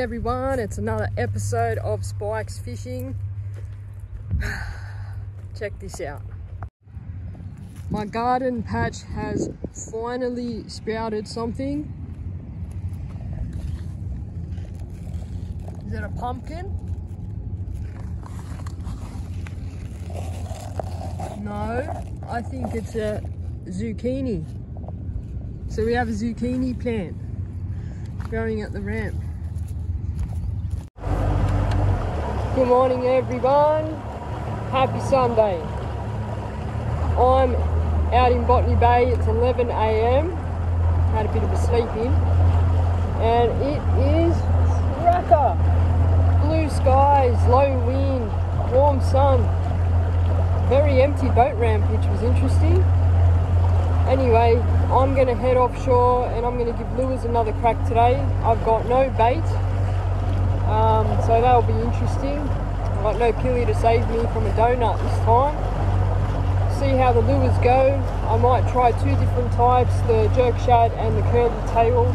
everyone. It's another episode of Spikes Fishing. Check this out. My garden patch has finally sprouted something. Is it a pumpkin? No, I think it's a zucchini. So we have a zucchini plant growing at the ramp. Good morning everyone. Happy Sunday. I'm out in Botany Bay. It's 11 a.m. Had a bit of a sleep in. And it is cracker. Blue skies, low wind, warm sun. Very empty boat ramp, which was interesting. Anyway, I'm going to head offshore and I'm going to give lures another crack today. I've got no bait, um, so that'll be interesting. I've got no pilly to save me from a donut this time. See how the lures go. I might try two different types, the jerk shad and the curly tail.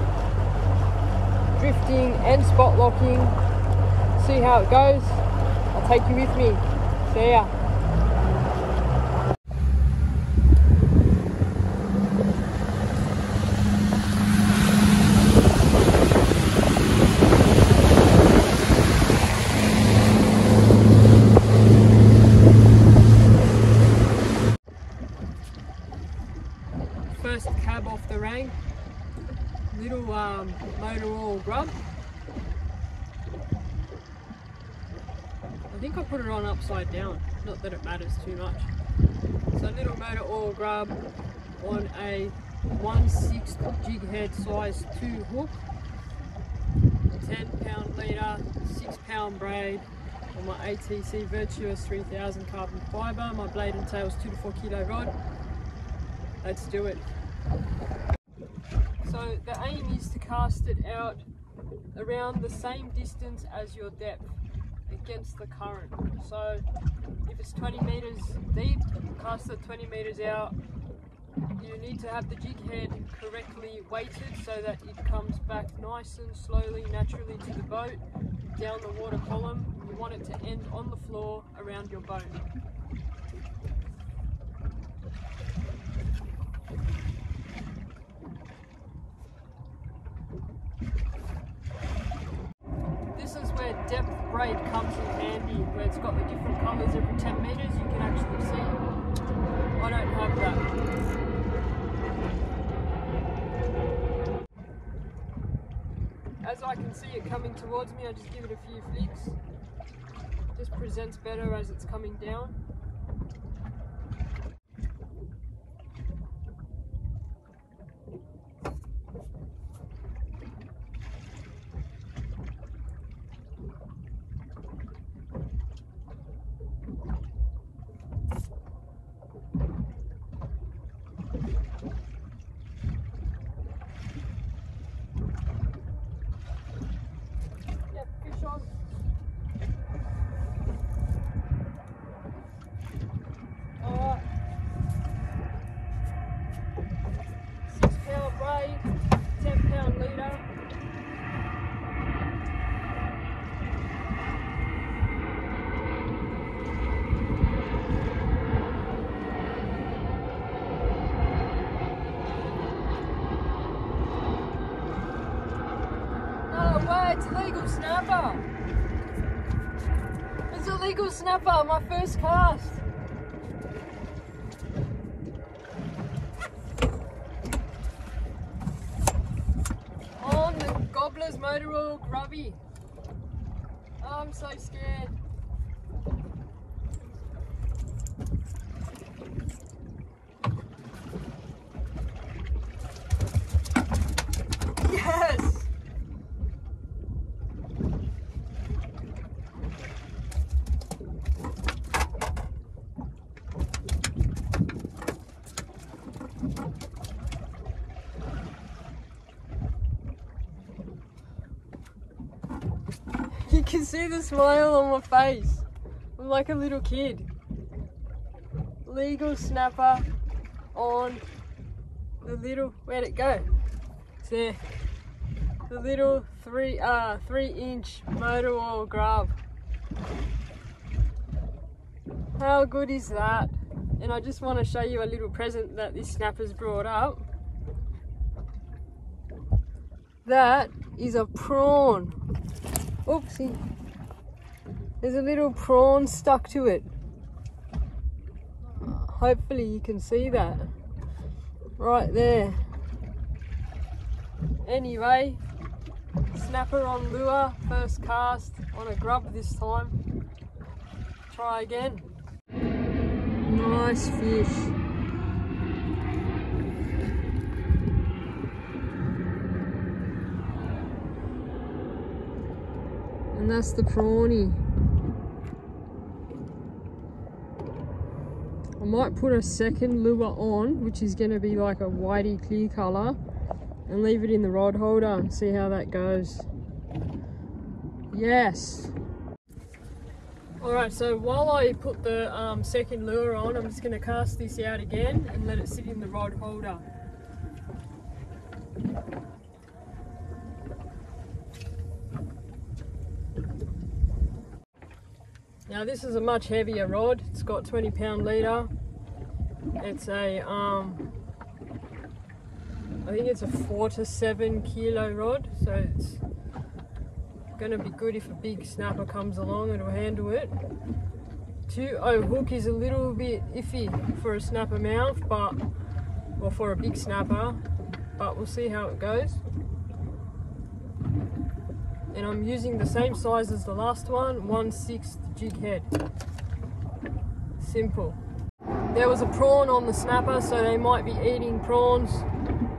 Drifting and spot locking. See how it goes. I'll take you with me. See ya. First cab off the rank. Little um, motor oil grub. I think I put it on upside down. Not that it matters too much. So little motor oil grub on a 1 6 jig head size 2 hook. 10 pound leader, 6 pound braid on my ATC Virtuous 3000 carbon fibre. My blade and tail's 2 to 4 kilo rod. Let's do it. So the aim is to cast it out around the same distance as your depth against the current. So if it's 20 meters deep, cast it 20 meters out. You need to have the jig head correctly weighted so that it comes back nice and slowly, naturally to the boat, down the water column. You want it to end on the floor around your boat. This is where depth braid comes in handy, where it's got the different colours every 10 metres, you can actually see. I don't have that. As I can see it coming towards me, I just give it a few flicks. Just presents better as it's coming down. Yep, fish on. Alright. Six pound braid, ten pound leader. No way, it's a legal snapper. It's a legal snapper, my first cast. On the Gobbler's Motor Oil Grubby. I'm so scared. Yes! You can see the smile on my face. I'm like a little kid. Legal snapper on the little, where'd it go? It's there. the little three uh three inch motor oil grub. How good is that? And I just want to show you a little present that this snapper's brought up. That is a prawn. Oopsie. There's a little prawn stuck to it. Hopefully you can see that. Right there. Anyway, snapper on lure, first cast on a grub this time. Try again. Nice fish. And that's the prawny. I might put a second lure on, which is going to be like a whitey clear colour, and leave it in the rod holder and see how that goes. Yes. Alright, so while I put the um, second lure on, I'm just going to cast this out again and let it sit in the rod holder. Now this is a much heavier rod, it's got 20 pound leader. It's a, um, I think it's a four to seven kilo rod, so it's gonna be good if a big snapper comes along, it'll handle it. 2.0 hook is a little bit iffy for a snapper mouth, but, or for a big snapper, but we'll see how it goes and I'm using the same size as the last one, 1 6th jig head. Simple. There was a prawn on the snapper, so they might be eating prawns.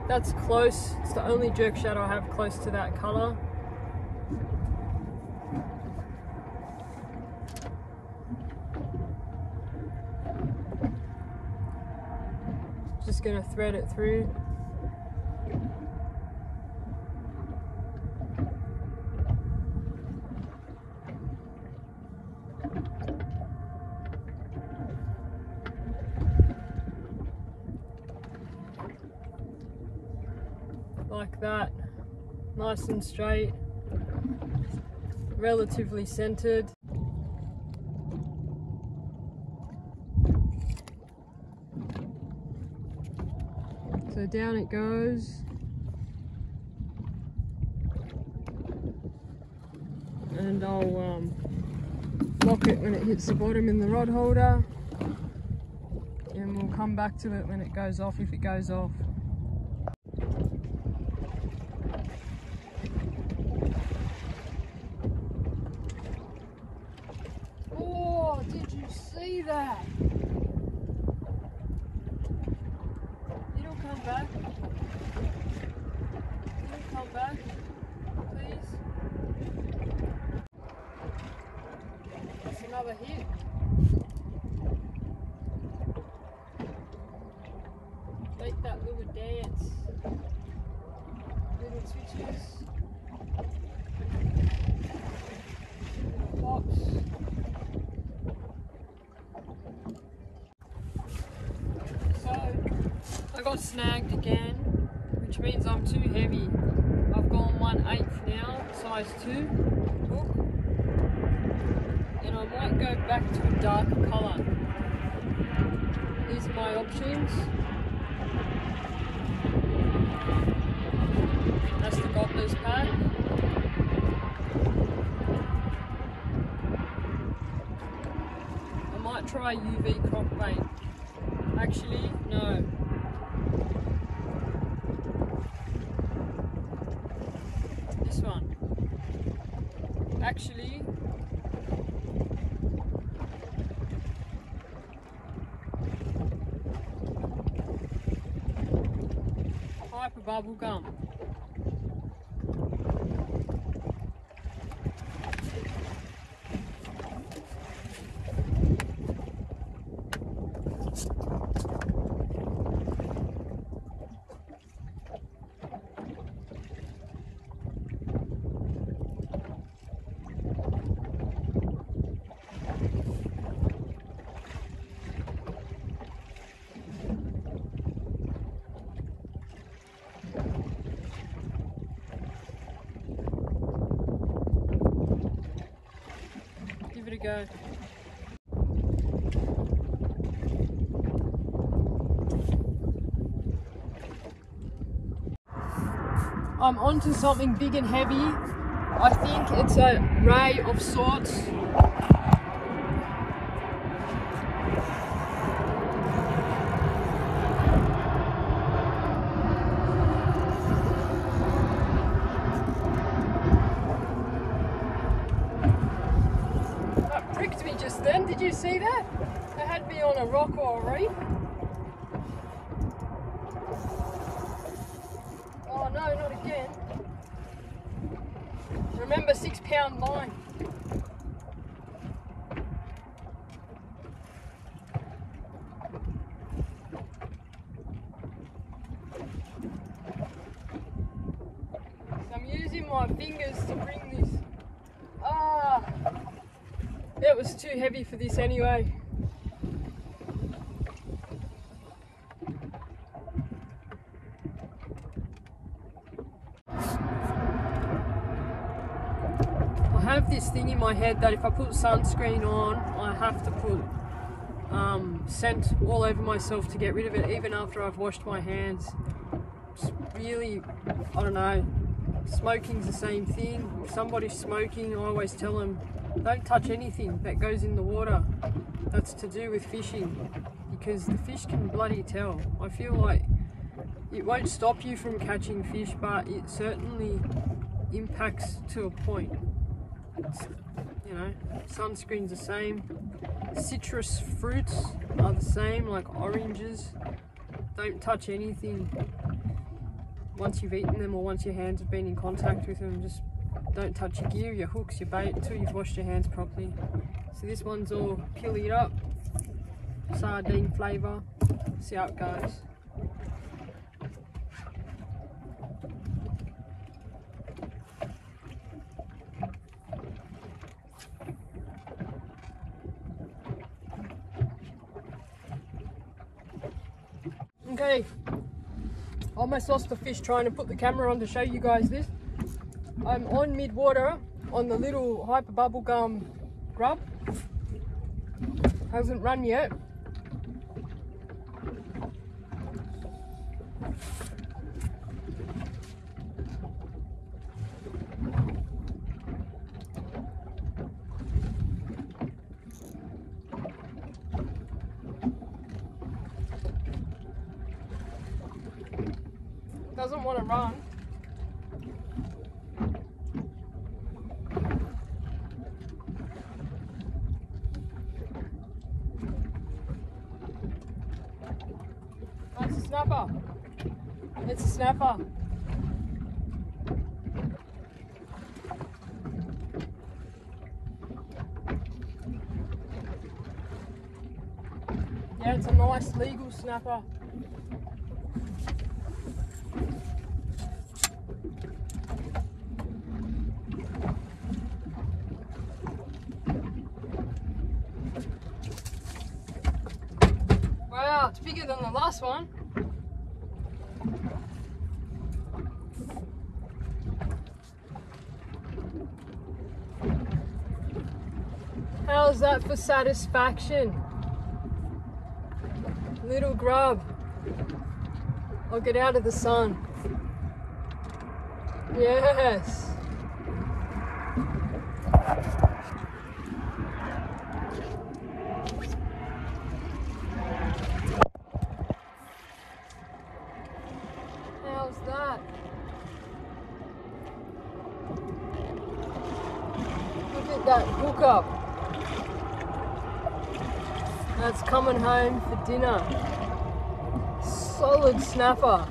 That's close. It's the only jerk shad I have close to that colour. Just gonna thread it through. Like that. Nice and straight. Relatively centered. So down it goes. And I'll um, lock it when it hits the bottom in the rod holder. And we'll come back to it when it goes off if it goes off that? It'll come back. It'll come back. Please. That's Make that little dance. Little twitches. Little pops. So, I got snagged again, which means I'm too heavy. I've gone 1 8th now, size 2 hook. And I might go darker colour. These are my options. That's the Gobblers pack. I might try UV crankbait. Actually, no. actually hyper bubble gum. it I'm onto something big and heavy. I think it's a ray of sorts. That pricked me just then. Did you see that? It had me on a rock or a reef. Oh no, not again. Remember, six pound line. So I'm using my fingers to bring this. Ah, it was too heavy for this anyway. I have this thing in my head that if I put sunscreen on, I have to put um, scent all over myself to get rid of it, even after I've washed my hands. It's really, I don't know, smoking's the same thing. If somebody's smoking, I always tell them, don't touch anything that goes in the water that's to do with fishing because the fish can bloody tell. I feel like it won't stop you from catching fish, but it certainly impacts to a point. It's, you know, sunscreen's the same. Citrus fruits are the same, like oranges. Don't touch anything once you've eaten them or once your hands have been in contact with them. Just don't touch your gear, your hooks, your bait until you've washed your hands properly. So this one's all pillied up, sardine flavour. See how it goes. Okay, almost lost the fish trying to put the camera on to show you guys this. I'm on mid-water on the little hyper bubble gum grub. Hasn't run yet. Doesn't want to run. That's a snapper. It's a snapper. Yeah, it's a nice legal snapper. Wow, it's bigger than the last one. How's that for satisfaction? Little grub. I'll get out of the sun. Yes. How's that? Look at that hook up. That's coming home for dinner. Solid snapper.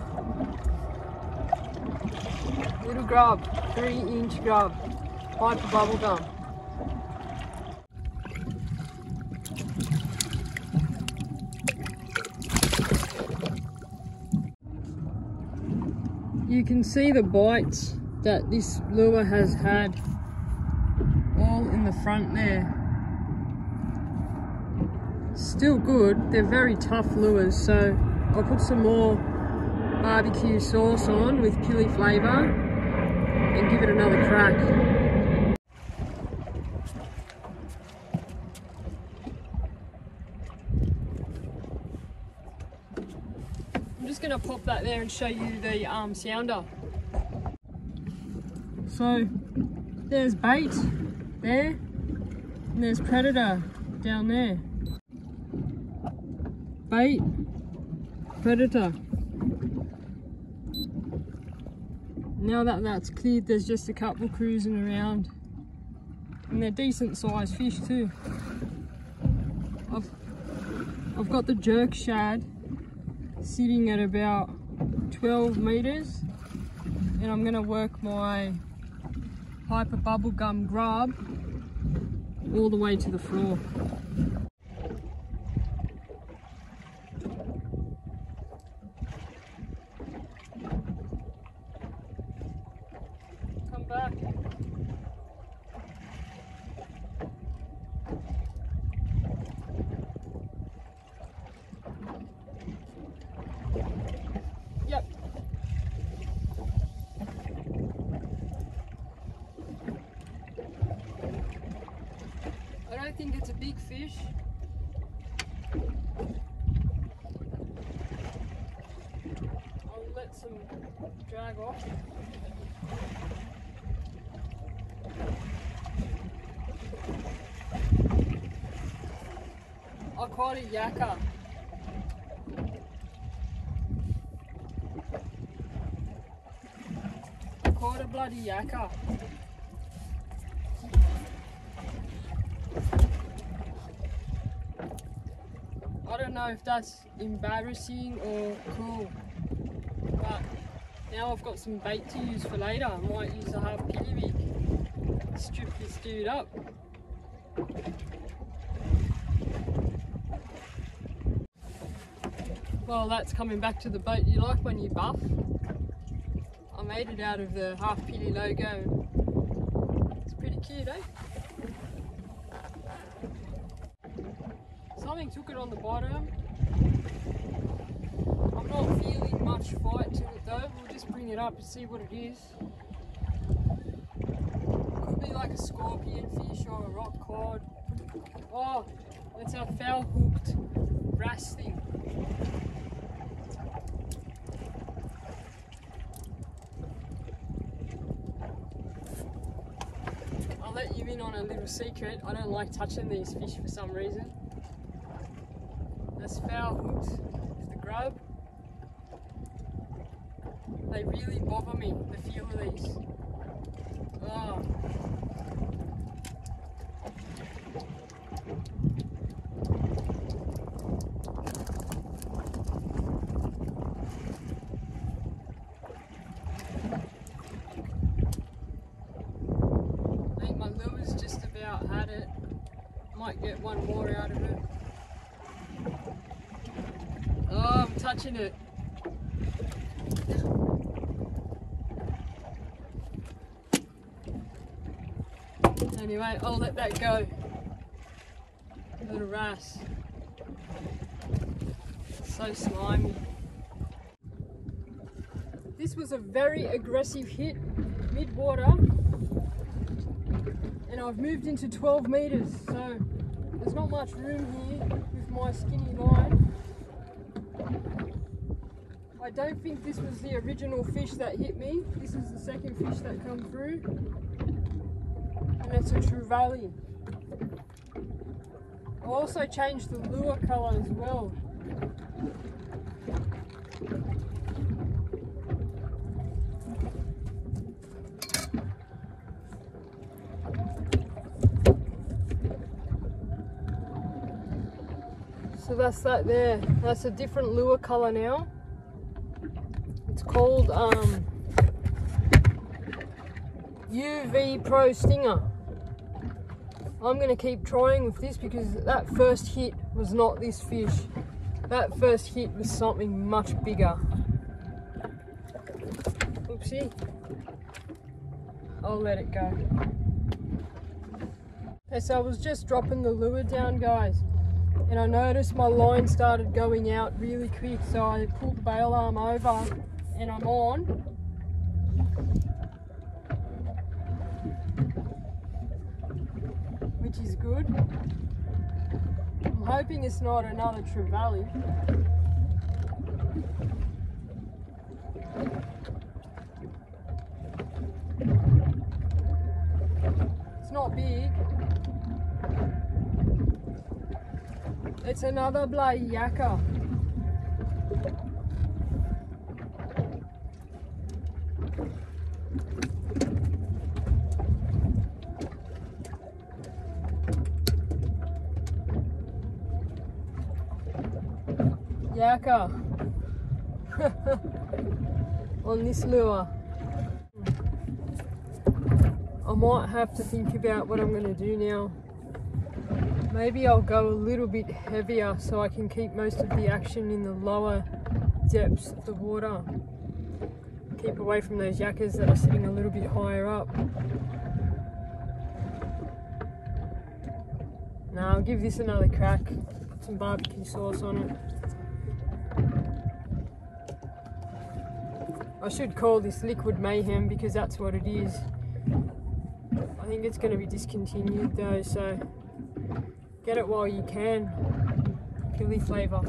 Little grub, three inch grub. Hyper bubble gum. You can see the bites that this lure has had all in the front there still good. They're very tough lures, so I'll put some more barbecue sauce on with pilly flavour and give it another crack. I'm just going to pop that there and show you the um, sounder. So there's bait there and there's predator down there. Bait, predator. Now that that's cleared, there's just a couple cruising around. And they're decent sized fish too. I've, I've got the jerk shad sitting at about 12 meters and I'm gonna work my hyper bubblegum grub all the way to the floor. Come back. Yep. I don't think it's a big fish. I'll let some drag off. I caught a bloody yakka. I don't know if that's embarrassing or cool, but now I've got some bait to use for later. I might use a half pilly rig. Strip this dude up. Well, that's coming back to the boat you like when you buff. I made it out of the half pilly logo. It's pretty cute, eh? Something took it on the bottom. I'm not feeling much fight to it though. We'll just bring it up and see what it is. Could be like a scorpion fish or a rock cod. Oh, it's a foul hooked wrasse thing. Let you in on a little secret. I don't like touching these fish for some reason. That's foul hooked with the grub. They really bother me, the feel of these. Oh. I think my lure's just about had it. Might get one more out of it. Oh, I'm touching it. Anyway, I'll let that go. Little wrasse. So slimy. This was a very aggressive hit mid-water and I've moved into 12 meters so there's not much room here with my skinny line. I don't think this was the original fish that hit me. This is the second fish that come through. And it's a trevally. I'll also change the lure colour as well. So that's that there. That's a different lure colour now. It's called um, UV Pro Stinger. I'm to keep trying with this because that first hit was not this fish. That first hit was something much bigger. Oopsie. I'll let it go. Okay, so I was just dropping the lure down, guys and I noticed my line started going out really quick so I pulled the bail arm over and I'm on good. I'm hoping it's not another trevally. It's not big. It's another Blayaka. Yakka on this lure. I might have to think about what I'm going to do now. Maybe I'll go a little bit heavier so I can keep most of the action in the lower depths of the water. Keep away from those yakkas that are sitting a little bit higher up. Now I'll give this another crack. Put some barbecue sauce on it. I should call this liquid mayhem because that's what it is. I think it's going to be discontinued though, so get it while you can. Pilly flavour.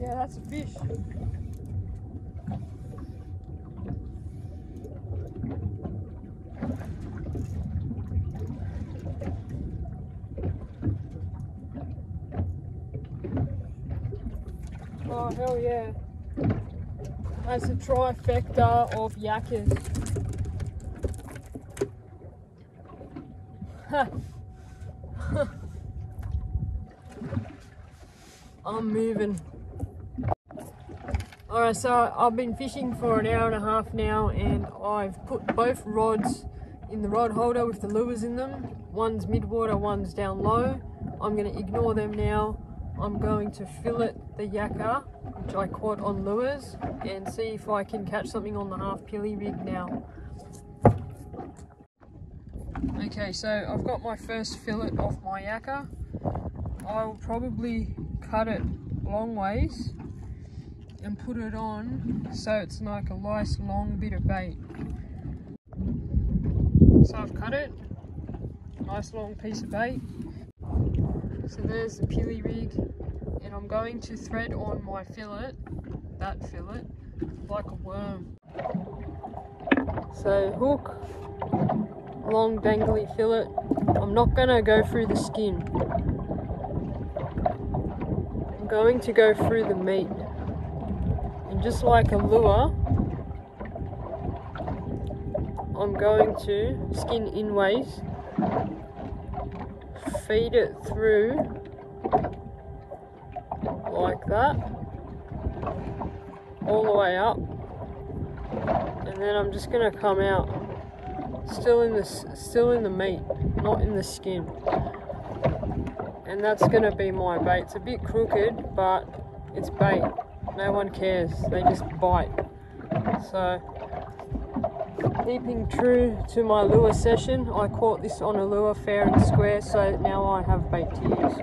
Yeah, that's a fish. That's a trifecta of yakkas. I'm moving. Alright, so I've been fishing for an hour and a half now and I've put both rods in the rod holder with the lures in them. One's mid-water, one's down low. I'm going to ignore them now. I'm going to fillet the yakka, which I caught on lures, and see if I can catch something on the half pilly rig now. Okay, so I've got my first fillet off my yakka. I'll probably cut it long ways and put it on so it's like a nice long bit of bait. So I've cut it, nice long piece of bait. So there's the pilly rig I'm going to thread on my fillet, that fillet, like a worm. So hook, long dangly fillet. I'm not going to go through the skin. I'm going to go through the meat. And just like a lure, I'm going to skin in ways, feed it through like that, all the way up, and then I'm just gonna come out still in the still in the meat, not in the skin. And that's gonna be my bait. It's a bit crooked, but it's bait. No one cares. They just bite. So keeping true to my lure session, I caught this on a lure fair and square, so now I have bait to use.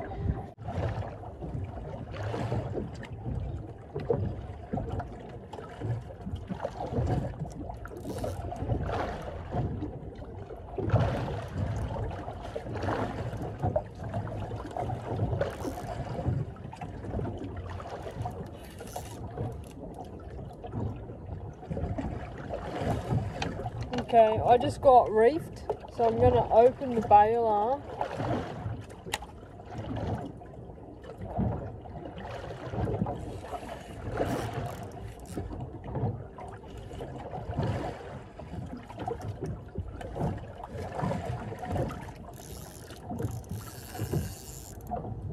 Okay, I just got reefed, so I'm going to open the bail arm.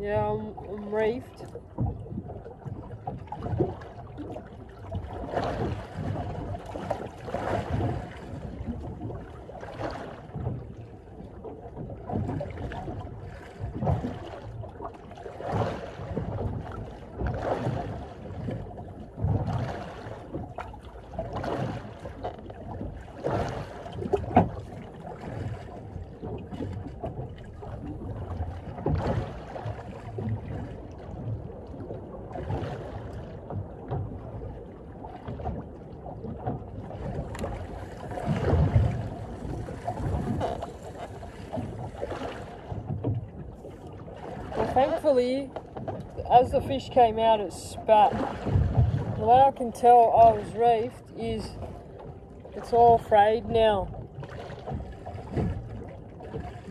Yeah, I'm, I'm reefed. Thankfully, as the fish came out, it spat. The way I can tell I was reefed is it's all frayed now.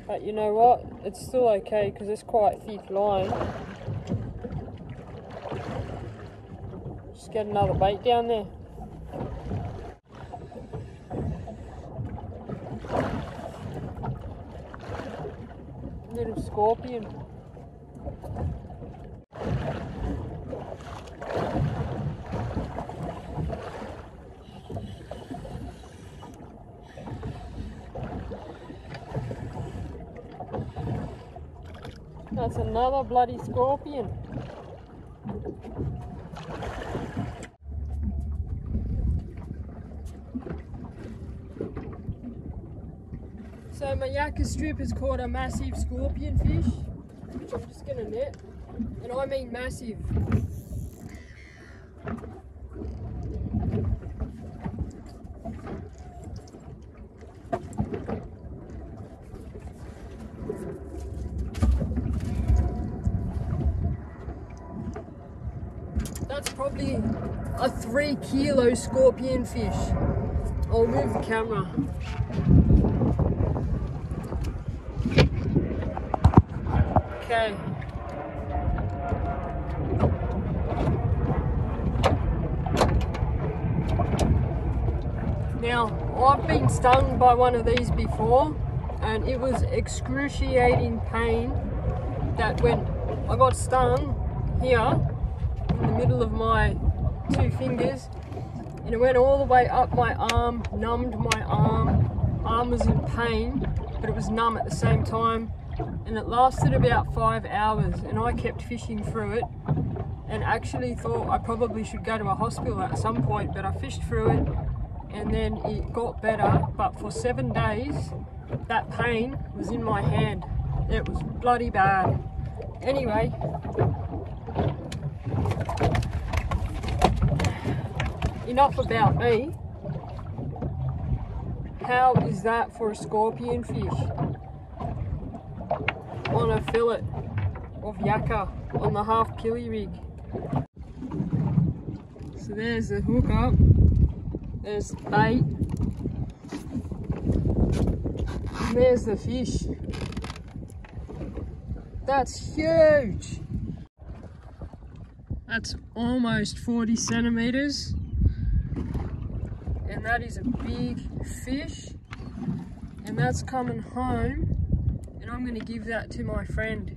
But you know what? It's still okay because it's quite thick line. Just get another bait down there. Little scorpion. That's another bloody scorpion. So my yakka strip has caught a massive scorpion fish, which I'm just gonna net, and I mean massive. That's probably a three kilo scorpion fish. I'll move the camera. Okay. Now, I've been stung by one of these before and it was excruciating pain that when I got stung here in the middle of my two fingers and it went all the way up my arm, numbed my arm. Arm was in pain, but it was numb at the same time. And it lasted about five hours and I kept fishing through it and actually thought I probably should go to a hospital at some point, but I fished through it and then it got better. But for seven days, that pain was in my hand. It was bloody bad. Anyway, enough about me. How is that for a scorpion fish? On a fillet of yakka on the half pilly rig. So there's the hook up. There's the bait. And there's the fish. That's huge. That's almost 40 centimeters. And that is a big fish. And that's coming home. And I'm gonna give that to my friend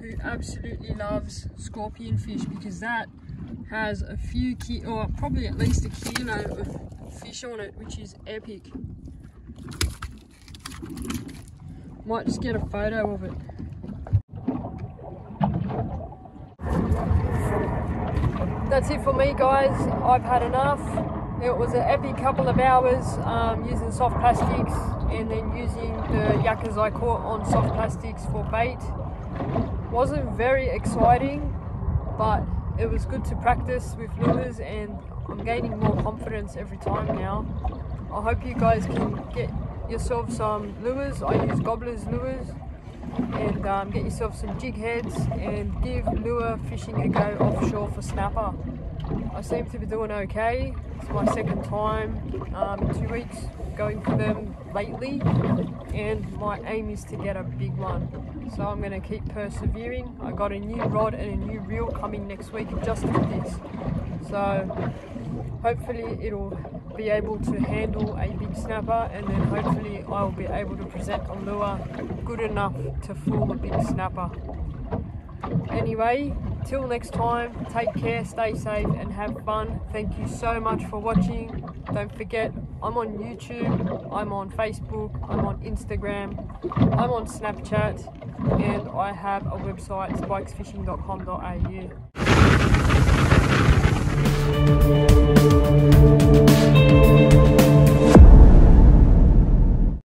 who absolutely loves scorpion fish because that has a few ki or probably at least a kilo of fish on it, which is epic. Might just get a photo of it. That's it for me guys, I've had enough. It was an epic couple of hours um, using soft plastics and then using the yakkas I caught on soft plastics for bait. Wasn't very exciting, but it was good to practice with lures and I'm gaining more confidence every time now. I hope you guys can get yourself some lures. I use Gobblers lures and um, get yourself some jig heads and give lure fishing a go offshore for snapper. I seem to be doing okay. It's my second time um, in two weeks going for them lately and my aim is to get a big one. So I'm going to keep persevering. I got a new rod and a new reel coming next week just for this. So hopefully it'll be able to handle a big snapper and then hopefully I'll be able to present a lure good enough to fool a big snapper. Anyway, till next time, take care, stay safe and have fun. Thank you so much for watching. Don't forget, I'm on YouTube, I'm on Facebook, I'm on Instagram, I'm on Snapchat and I have a website, spikesfishing.com.au.